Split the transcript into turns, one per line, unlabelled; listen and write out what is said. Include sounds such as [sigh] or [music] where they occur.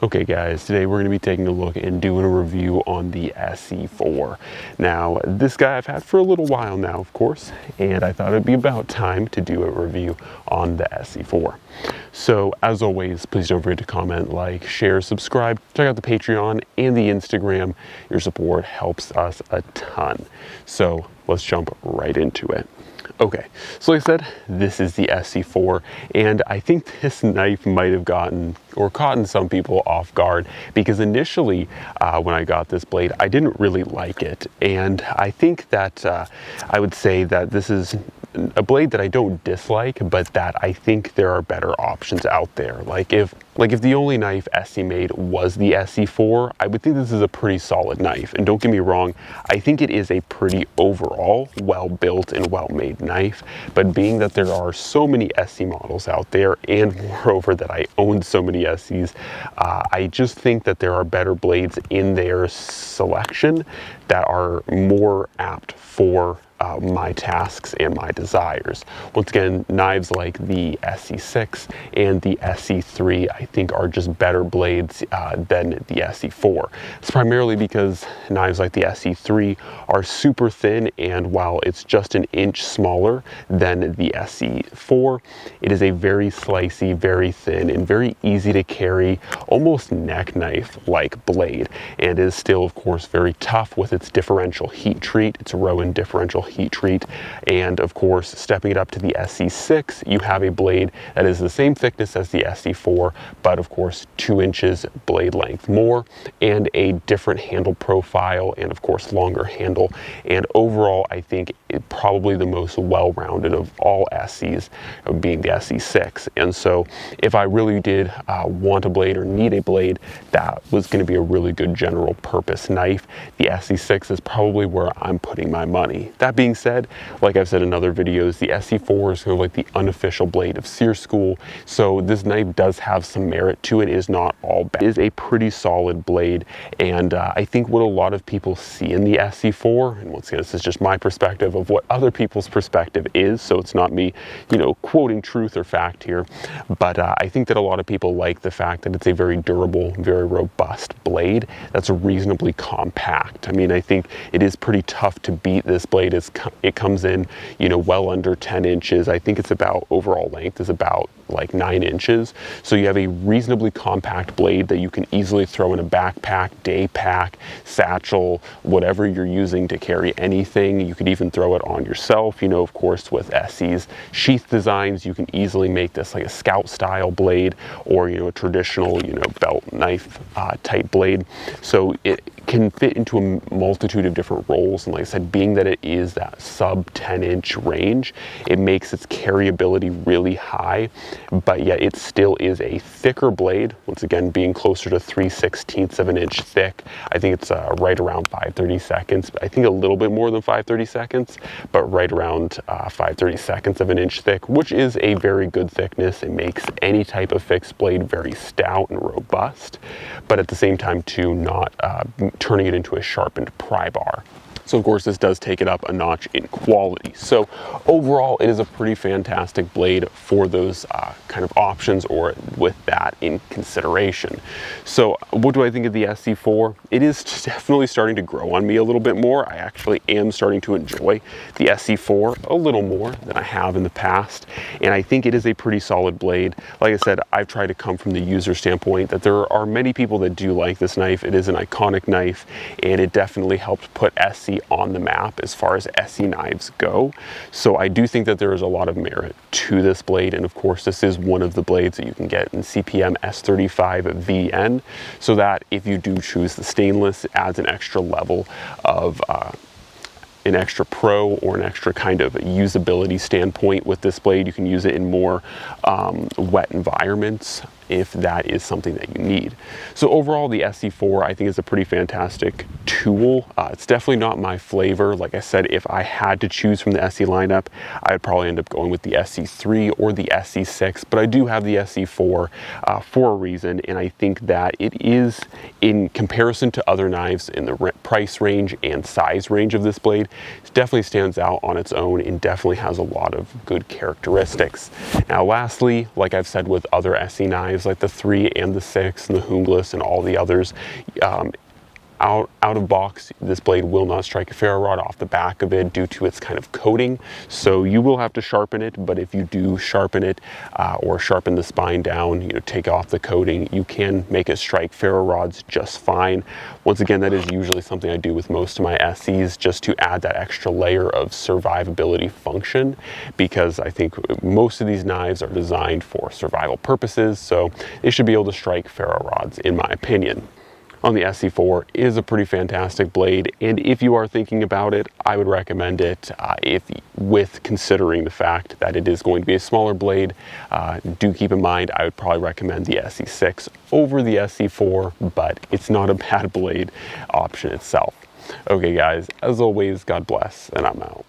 Okay guys, today we're going to be taking a look and doing a review on the ESEE 4. Now, this guy I've had for a little while now, of course, and I thought it'd be about time to do a review on the ESEE 4. So, as always, please don't forget to comment, like, share, subscribe, check out the Patreon and the Instagram. Your support helps us a ton. So, let's jump right into it. Okay, so like I said, this is the ESEE 4, and I think this knife might have gotten or caught some people off guard because initially uh, when I got this blade, I didn't really like it. And I think that uh, I would say that this is a blade that I don't dislike, but that I think there are better options out there. Like if like if the only knife ESEE made was the ESEE 4, I would think this is a pretty solid knife. And don't get me wrong, I think it is a pretty overall well-built and well-made knife. But being that there are so many ESEE models out there, and moreover that I own so many ESEEs, uh, I just think that there are better blades in their selection that are more apt for uh, my tasks and my desires. Once again, knives like the ESEE 6 and the ESEE 3 I think are just better blades uh, than the ESEE 4. It's primarily because knives like the ESEE 3 are super thin and while it's just an inch smaller than the ESEE 4, it is a very slicey, very thin, and very easy to carry, almost neck knife like blade and is still of course very tough with its differential heat treat, its Rowen differential heat treat. And of course, stepping it up to the ESEE 6, you have a blade that is the same thickness as the ESEE 4, but of course, two inches blade length more and a different handle profile and of course, longer handle. And overall, I think it, probably the most well-rounded of all ESEEs being the ESEE 6. And so if I really did uh, want a blade or need a blade, that was gonna be a really good general purpose knife. The ESEE 6 is probably where I'm putting my money. That being said, like I've said in other videos, the ESEE 4 is kind of like the unofficial blade of SERE School. So this knife does have some merit to it. It is not all bad. It is a pretty solid blade. And uh, I think what a lot of people see in the ESEE 4, and once again, this is just my perspective of what other people's perspective is. So it's not me, you know, quoting truth or fact here. But uh, I think that a lot of people like the fact that it's a very durable, very robust blade that's reasonably compact. I mean, I think it is pretty tough to beat this blade. It's it comes in, you know, well under 10 inches. I think it's about overall length is about like nine inches. So you have a reasonably compact blade that you can easily throw in a backpack, day pack, satchel, whatever you're using to carry anything. You could even throw it on yourself. You know, of course, with ESEE's sheath designs, you can easily make this like a scout style blade or, you know, a traditional, you know, belt knife uh, type blade. So it can fit into a multitude of different roles. And like I said, being that it is that sub 10 inch range, it makes its carryability really high, but yet it still is a thicker blade. Once again, being closer to 3 16ths of an inch thick. I think it's uh, right around 530 seconds. I think a little bit more than 530 seconds, but right around uh, 530 seconds of an inch thick, which is a very good thickness. It makes any type of fixed blade very stout and robust, but at the same time too, not uh, turning it into a sharpened pry bar. So of course this does take it up a notch in quality. So overall it is a pretty fantastic blade for those uh, kind of options or with that in consideration. So what do I think of the ESEE 4? It is definitely starting to grow on me a little bit more. I actually am starting to enjoy the ESEE 4 a little more than I have in the past. And I think it is a pretty solid blade. Like I said, I've tried to come from the user standpoint that there are many people that do like this knife. It is an iconic knife and it definitely helped put On the map as far as ESEE knives go. So I do think that there is a lot of merit to this blade. And of course, this is one of the blades that you can get in CPM S35 VN. So that if you do choose the stainless, it adds an extra level of uh, an extra pro or an extra kind of usability standpoint with this blade. You can use it in more um, wet environments if that is something that you need. So overall, the ESEE 4 I think is a pretty fantastic tool. Uh, it's definitely not my flavor. Like I said, if I had to choose from the ESEE lineup, I'd probably end up going with the ESEE 3 or the ESEE 6, but I do have the ESEE 4 uh, for a reason, and I think that it is, in comparison to other knives in the price range and size range of this blade, it definitely stands out on its own and definitely has a lot of good characteristics. Now lastly, like I've said with other ESEE knives, like the 3 and the 6 and the Junglas and all the others, um, out, out of box, this blade will not strike a ferro rod off the back of it due to its kind of coating. So you will have to sharpen it, but if you do sharpen it uh, or sharpen the spine down, you know, take off the coating, you can make it strike ferro rods just fine. Once again, that is usually something I do with most of my ESEEs just to add that extra layer of survivability function because I think most of these knives are designed for survival purposes. So they should be able to strike ferro rods in my opinion on the ESEE 4 is a pretty fantastic blade and if you are thinking about it I would recommend it uh, if with considering the fact that it is going to be a smaller blade uh, do keep in mind I would probably recommend the ESEE 6 over the ESEE 4, but it's not a [laughs] bad blade option itself. Okay guys as always God bless and I'm out